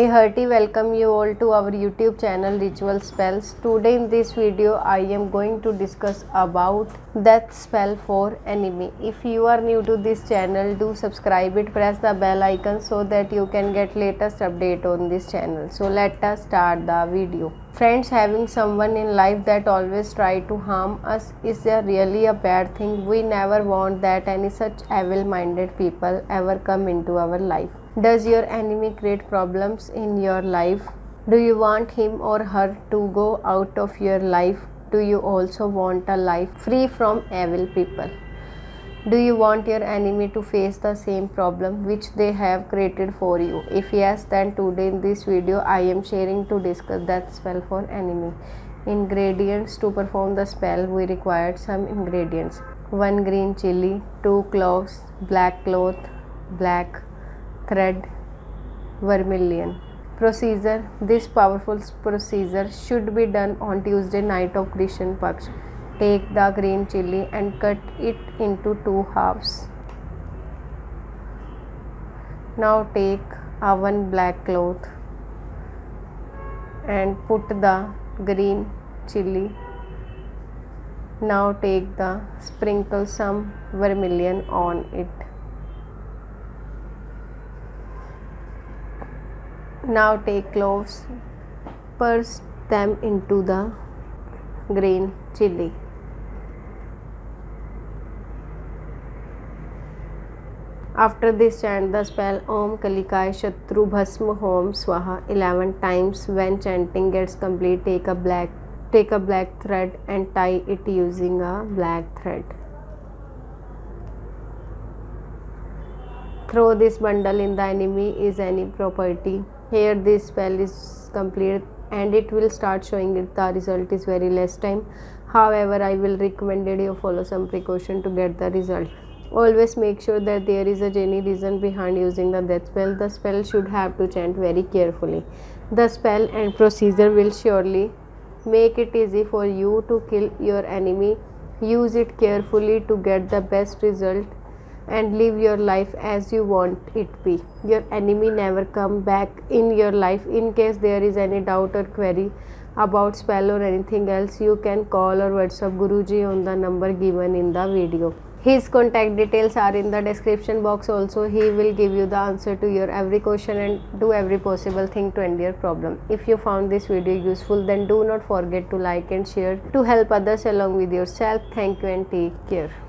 A hearty welcome you all to our YouTube channel Ritual Spells. Today in this video I am going to discuss about death spell for enemy. If you are new to this channel do subscribe it press the bell icon so that you can get latest update on this channel. So let us start the video. Friends having someone in life that always try to harm us is a really a bad thing. We never want that any such evil minded people ever come into our life. Does your enemy create problems in your life? Do you want him or her to go out of your life? Do you also want a life free from evil people? Do you want your enemy to face the same problem which they have created for you? If yes, then today in this video I am sharing to discuss that spell for enemy. Ingredients to perform the spell we required some ingredients 1 green chili, 2 cloves, black cloth, black thread, vermilion. Procedure This powerful procedure should be done on Tuesday night of Krishan Paksh. Take the green chili and cut it into two halves. Now take one black cloth and put the green chili. Now take the sprinkle some vermilion on it. Now take cloves, purse them into the green chili. After this chant the spell Om Kalikai Shatru Bhasma Hom Swaha 11 times. When chanting gets complete, take a black take a black thread and tie it using a black thread. Throw this bundle in the enemy is any property. Here this spell is complete and it will start showing it the result is very less time. However, I will recommend you follow some precaution to get the result. Always make sure that there is a genuine reason behind using the death spell. The spell should have to chant very carefully. The spell and procedure will surely make it easy for you to kill your enemy. Use it carefully to get the best result and live your life as you want it be your enemy never come back in your life in case there is any doubt or query about spell or anything else you can call or whatsapp guruji on the number given in the video his contact details are in the description box also. He will give you the answer to your every question and do every possible thing to end your problem. If you found this video useful then do not forget to like and share to help others along with yourself. Thank you and take care